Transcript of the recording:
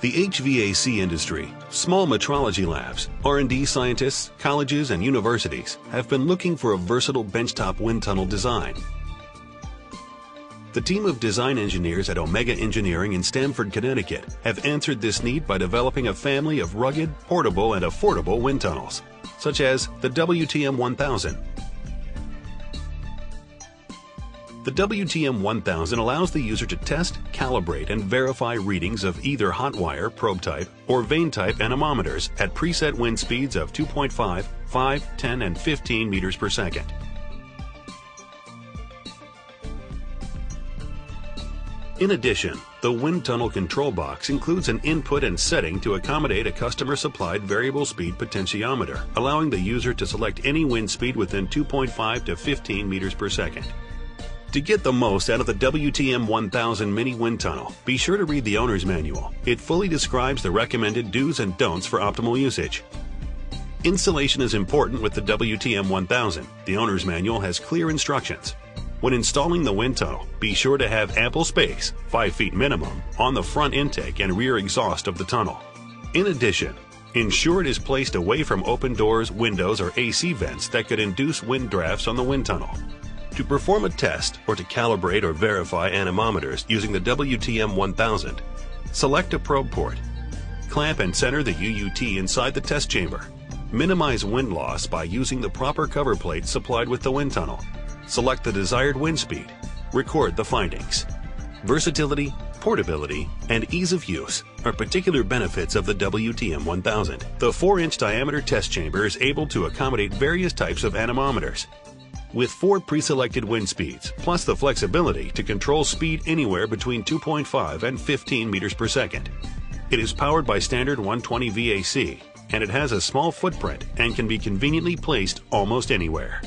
The HVAC industry, small metrology labs, R&D scientists, colleges, and universities have been looking for a versatile benchtop wind tunnel design. The team of design engineers at Omega Engineering in Stamford, Connecticut have answered this need by developing a family of rugged, portable, and affordable wind tunnels, such as the WTM 1000, The WTM 1000 allows the user to test, calibrate, and verify readings of either hot wire, probe type, or vane type anemometers at preset wind speeds of 2.5, 5, 10, and 15 meters per second. In addition, the wind tunnel control box includes an input and setting to accommodate a customer-supplied variable speed potentiometer, allowing the user to select any wind speed within 2.5 to 15 meters per second. To get the most out of the WTM 1000 mini wind tunnel, be sure to read the owner's manual. It fully describes the recommended do's and don'ts for optimal usage. Installation is important with the WTM 1000. The owner's manual has clear instructions. When installing the wind tunnel, be sure to have ample space, 5 feet minimum, on the front intake and rear exhaust of the tunnel. In addition, ensure it is placed away from open doors, windows, or AC vents that could induce wind drafts on the wind tunnel. To perform a test or to calibrate or verify anemometers using the WTM 1000, select a probe port. Clamp and center the UUT inside the test chamber. Minimize wind loss by using the proper cover plate supplied with the wind tunnel. Select the desired wind speed. Record the findings. Versatility, portability, and ease of use are particular benefits of the WTM 1000. The 4-inch diameter test chamber is able to accommodate various types of anemometers, with four pre-selected wind speeds, plus the flexibility to control speed anywhere between 2.5 and 15 meters per second. It is powered by standard 120 VAC, and it has a small footprint and can be conveniently placed almost anywhere.